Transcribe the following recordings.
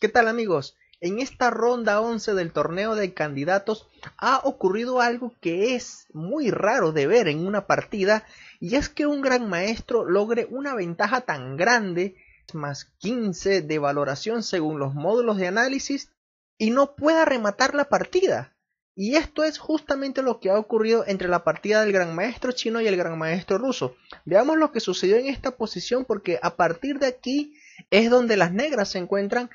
¿Qué tal amigos? En esta ronda 11 del torneo de candidatos ha ocurrido algo que es muy raro de ver en una partida y es que un gran maestro logre una ventaja tan grande, más 15 de valoración según los módulos de análisis, y no pueda rematar la partida. Y esto es justamente lo que ha ocurrido entre la partida del gran maestro chino y el gran maestro ruso. Veamos lo que sucedió en esta posición porque a partir de aquí es donde las negras se encuentran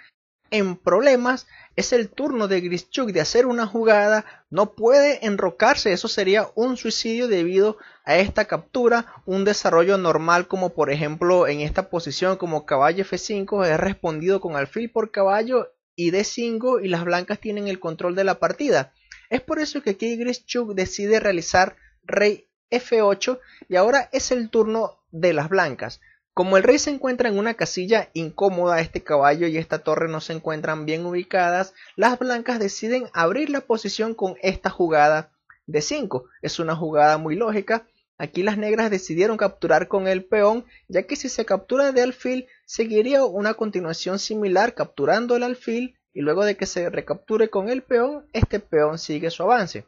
en problemas es el turno de Grischuk de hacer una jugada, no puede enrocarse, eso sería un suicidio debido a esta captura, un desarrollo normal como por ejemplo en esta posición como caballo F5 es respondido con alfil por caballo y D5 y las blancas tienen el control de la partida. Es por eso que aquí Grischuk decide realizar rey F8 y ahora es el turno de las blancas. Como el rey se encuentra en una casilla incómoda, este caballo y esta torre no se encuentran bien ubicadas, las blancas deciden abrir la posición con esta jugada de 5. Es una jugada muy lógica. Aquí las negras decidieron capturar con el peón, ya que si se captura de alfil, seguiría una continuación similar capturando el alfil y luego de que se recapture con el peón, este peón sigue su avance.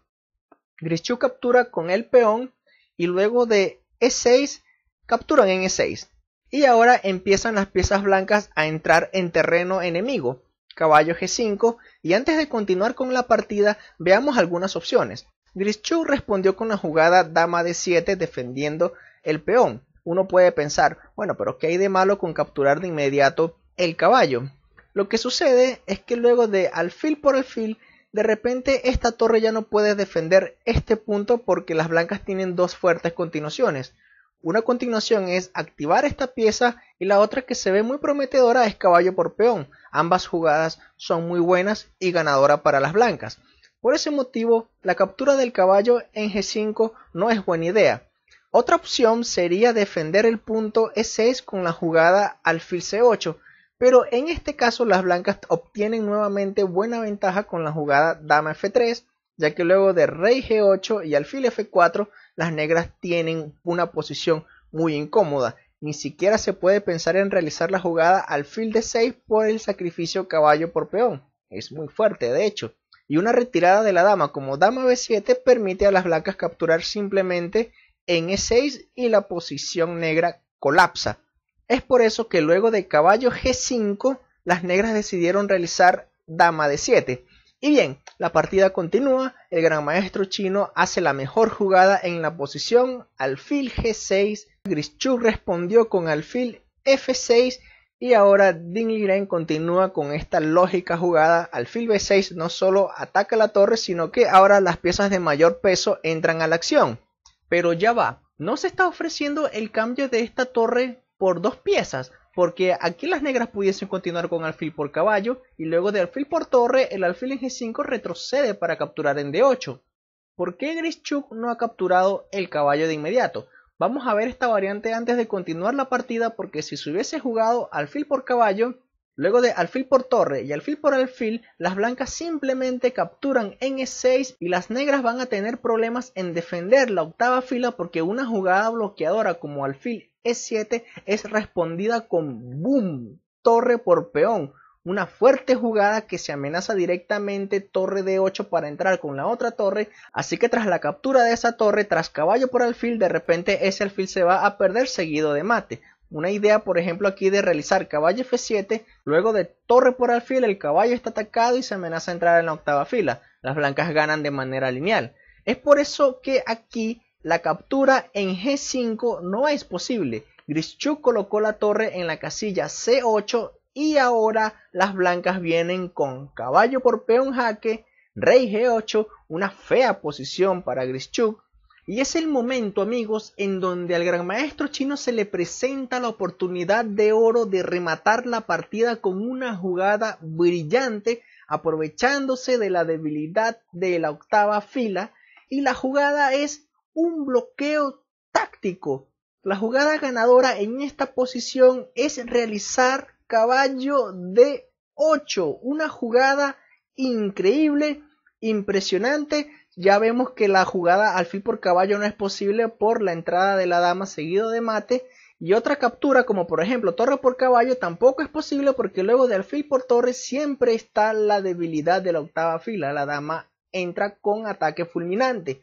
Grischu captura con el peón y luego de E6 capturan en E6. Y ahora empiezan las piezas blancas a entrar en terreno enemigo. Caballo G5 y antes de continuar con la partida veamos algunas opciones. Grischuk respondió con la jugada dama de 7 defendiendo el peón. Uno puede pensar, bueno, pero ¿qué hay de malo con capturar de inmediato el caballo? Lo que sucede es que luego de alfil por alfil, de repente esta torre ya no puede defender este punto porque las blancas tienen dos fuertes continuaciones. Una continuación es activar esta pieza y la otra que se ve muy prometedora es caballo por peón. Ambas jugadas son muy buenas y ganadora para las blancas. Por ese motivo, la captura del caballo en G5 no es buena idea. Otra opción sería defender el punto E6 con la jugada alfil C8, pero en este caso las blancas obtienen nuevamente buena ventaja con la jugada dama F3, ya que luego de rey G8 y alfil F4 las negras tienen una posición muy incómoda. Ni siquiera se puede pensar en realizar la jugada alfil de 6 por el sacrificio caballo por peón. Es muy fuerte, de hecho. Y una retirada de la dama como dama B7 permite a las blancas capturar simplemente en E6 y la posición negra colapsa. Es por eso que luego de caballo G5 las negras decidieron realizar dama de 7 y bien, la partida continúa, el gran maestro chino hace la mejor jugada en la posición. Alfil G6, Grischuk respondió con alfil F6 y ahora Ding Liren continúa con esta lógica jugada. Alfil B6 no solo ataca la torre sino que ahora las piezas de mayor peso entran a la acción. Pero ya va, no se está ofreciendo el cambio de esta torre por dos piezas, porque aquí las negras pudiesen continuar con alfil por caballo y luego de alfil por torre el alfil en G5 retrocede para capturar en D8. ¿Por qué Grischuk no ha capturado el caballo de inmediato? Vamos a ver esta variante antes de continuar la partida porque si se hubiese jugado alfil por caballo, luego de alfil por torre y alfil por alfil, las blancas simplemente capturan en E6 y las negras van a tener problemas en defender la octava fila porque una jugada bloqueadora como alfil e7 es respondida con boom, torre por peón, una fuerte jugada que se amenaza directamente torre de 8 para entrar con la otra torre, así que tras la captura de esa torre, tras caballo por alfil, de repente ese alfil se va a perder seguido de mate. Una idea, por ejemplo, aquí de realizar caballo F7, luego de torre por alfil, el caballo está atacado y se amenaza a entrar en la octava fila. Las blancas ganan de manera lineal. Es por eso que aquí la captura en G5 no es posible. Grischuk colocó la torre en la casilla C8 y ahora las blancas vienen con caballo por peón jaque, rey G8, una fea posición para Grischuk. Y es el momento, amigos, en donde al gran maestro chino se le presenta la oportunidad de oro de rematar la partida con una jugada brillante, aprovechándose de la debilidad de la octava fila. Y la jugada es un bloqueo táctico. La jugada ganadora en esta posición es realizar caballo de 8. Una jugada increíble, impresionante. Ya vemos que la jugada alfil por caballo no es posible por la entrada de la dama seguido de mate. Y otra captura, como por ejemplo torre por caballo, tampoco es posible porque luego de alfil por torre siempre está la debilidad de la octava fila. La dama entra con ataque fulminante.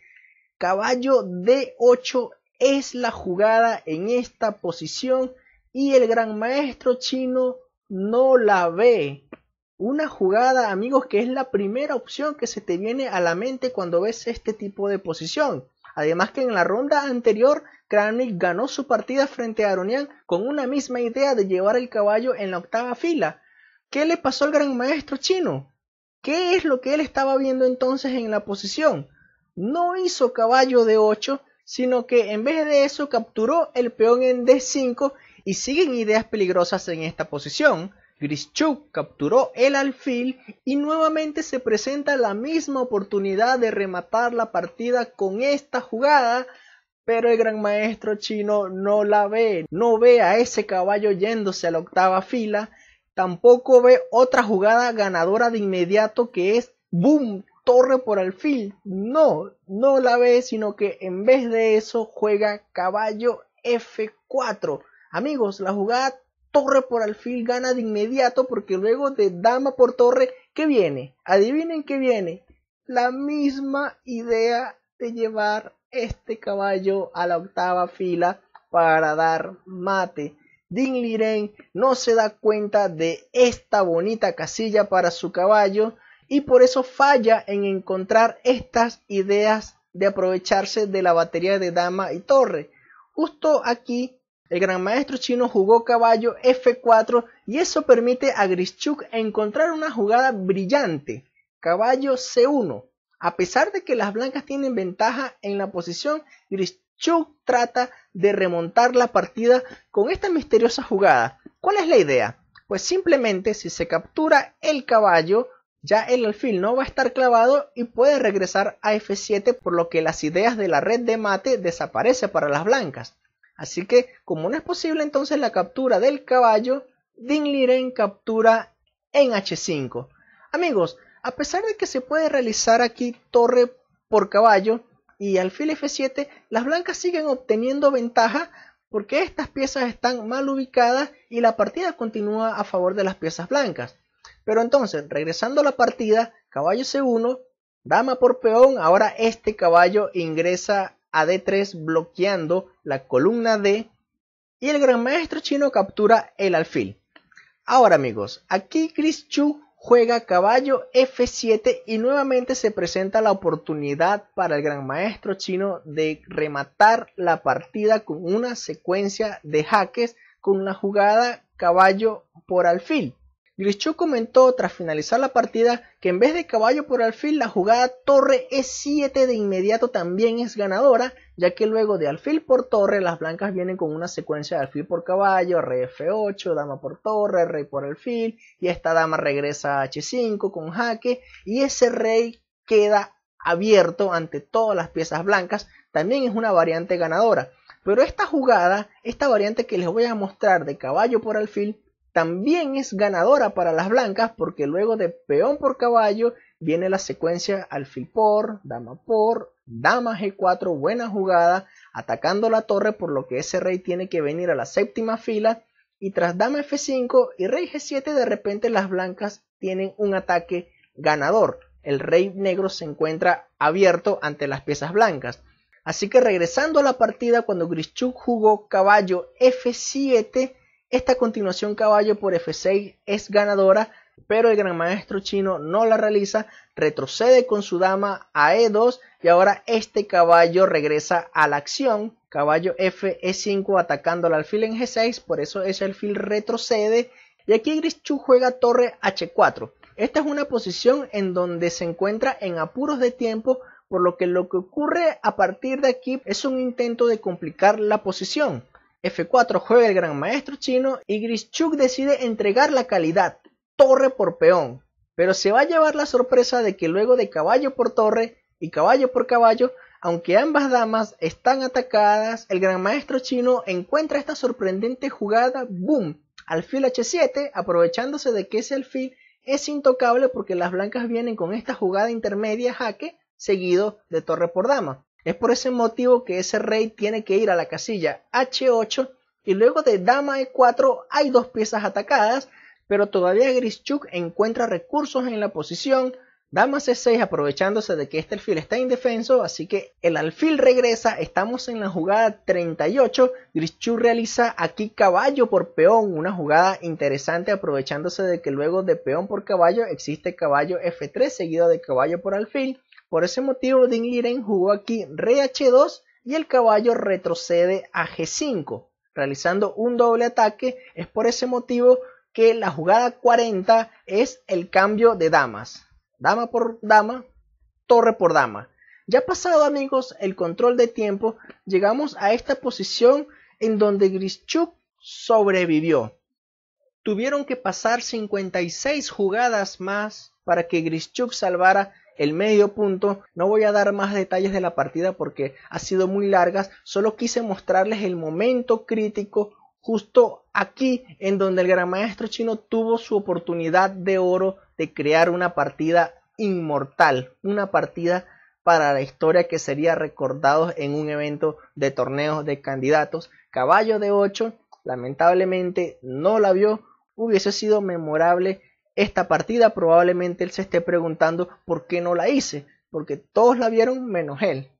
Caballo D8 es la jugada en esta posición y el gran maestro chino no la ve. Una jugada, amigos, que es la primera opción que se te viene a la mente cuando ves este tipo de posición. Además que en la ronda anterior Kramnik ganó su partida frente a Aronian con una misma idea de llevar el caballo en la octava fila. ¿Qué le pasó al gran maestro chino? ¿Qué es lo que él estaba viendo entonces en la posición? No hizo caballo de 8, sino que en vez de eso capturó el peón en D5 y siguen ideas peligrosas en esta posición. Grischuk capturó el alfil y nuevamente se presenta la misma oportunidad de rematar la partida con esta jugada, pero el gran maestro chino no la ve, no ve a ese caballo yéndose a la octava fila, tampoco ve otra jugada ganadora de inmediato que es boom, torre por alfil. No, no la ve, sino que en vez de eso juega caballo F4. Amigos, la jugada torre por alfil gana de inmediato porque luego de dama por torre, ¿qué viene? Adivinen qué viene. La misma idea de llevar este caballo a la octava fila para dar mate. Ding Liren no se da cuenta de esta bonita casilla para su caballo y por eso falla en encontrar estas ideas de aprovecharse de la batería de dama y torre. Justo aquí el gran maestro chino jugó caballo F4 y eso permite a Grischuk encontrar una jugada brillante. Caballo C1. A pesar de que las blancas tienen ventaja en la posición, Grischuk trata de remontar la partida con esta misteriosa jugada. ¿Cuál es la idea? Pues simplemente si se captura el caballo, ya el alfil no va a estar clavado y puede regresar a F7 por lo que las ideas de la red de mate desaparece para las blancas. Así que, como no es posible entonces la captura del caballo, Liren captura en H5. Amigos, a pesar de que se puede realizar aquí torre por caballo y alfil F7, las blancas siguen obteniendo ventaja porque estas piezas están mal ubicadas y la partida continúa a favor de las piezas blancas. Pero entonces, regresando a la partida, caballo C1, dama por peón, ahora este caballo ingresa a D3 bloqueando la columna D y el gran maestro chino captura el alfil. Ahora amigos, aquí Chris Chu juega caballo F7 y nuevamente se presenta la oportunidad para el gran maestro chino de rematar la partida con una secuencia de jaques con la jugada caballo por alfil. Grischuk comentó tras finalizar la partida que en vez de caballo por alfil la jugada torre E7 de inmediato también es ganadora, ya que luego de alfil por torre las blancas vienen con una secuencia de alfil por caballo, rey F8, dama por torre, rey por alfil y esta dama regresa a H5 con jaque y ese rey queda abierto ante todas las piezas blancas, también es una variante ganadora. Pero esta jugada, esta variante que les voy a mostrar de caballo por alfil, también es ganadora para las blancas porque luego de peón por caballo viene la secuencia alfil por, dama por, dama g4, buena jugada, atacando la torre por lo que ese rey tiene que venir a la séptima fila y tras dama f5 y rey g7 de repente las blancas tienen un ataque ganador. El rey negro se encuentra abierto ante las piezas blancas. Así que regresando a la partida cuando Grischuk jugó caballo f7 esta continuación caballo por F6 es ganadora, pero el gran maestro chino no la realiza, retrocede con su dama a E2 y ahora este caballo regresa a la acción. Caballo F E5 atacando al alfil en G6, por eso ese alfil retrocede. Y aquí Grischuk juega torre H4. Esta es una posición en donde se encuentra en apuros de tiempo, por lo que lo que ocurre a partir de aquí es un intento de complicar la posición. F4 juega el gran maestro chino y Grischuk decide entregar la calidad, torre por peón, pero se va a llevar la sorpresa de que luego de caballo por torre y caballo por caballo, aunque ambas damas están atacadas, el gran maestro chino encuentra esta sorprendente jugada, boom, alfil H7, aprovechándose de que ese alfil es intocable porque las blancas vienen con esta jugada intermedia jaque seguido de torre por dama. Es por ese motivo que ese rey tiene que ir a la casilla H8 y luego de dama e4 hay dos piezas atacadas, pero todavía Grischuk encuentra recursos en la posición, Dama C6 aprovechándose de que este alfil está indefenso, así que el alfil regresa, estamos en la jugada 38, Grischuk realiza aquí caballo por peón, una jugada interesante aprovechándose de que luego de peón por caballo existe caballo F3 seguido de caballo por alfil, por ese motivo Ding Liren jugó aquí rey H2 y el caballo retrocede a G5, realizando un doble ataque, es por ese motivo que la jugada 40 es el cambio de damas dama por dama, torre por dama. Ya pasado amigos el control de tiempo, llegamos a esta posición en donde Grischuk sobrevivió. Tuvieron que pasar 56 jugadas más para que Grischuk salvara el medio punto. No voy a dar más detalles de la partida porque ha sido muy largas, solo quise mostrarles el momento crítico justo aquí en donde el gran maestro chino tuvo su oportunidad de oro de crear una partida inmortal, una partida para la historia que sería recordado en un evento de torneos de candidatos. Caballo de 8, lamentablemente no la vio, hubiese sido memorable esta partida, probablemente él se esté preguntando por qué no la hice, porque todos la vieron menos él.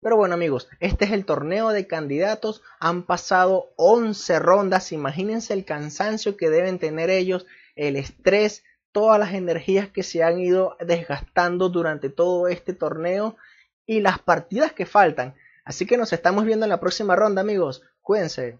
Pero bueno amigos, este es el torneo de candidatos, han pasado 11 rondas, imagínense el cansancio que deben tener ellos, el estrés, todas las energías que se han ido desgastando durante todo este torneo y las partidas que faltan. Así que nos estamos viendo en la próxima ronda amigos, cuídense.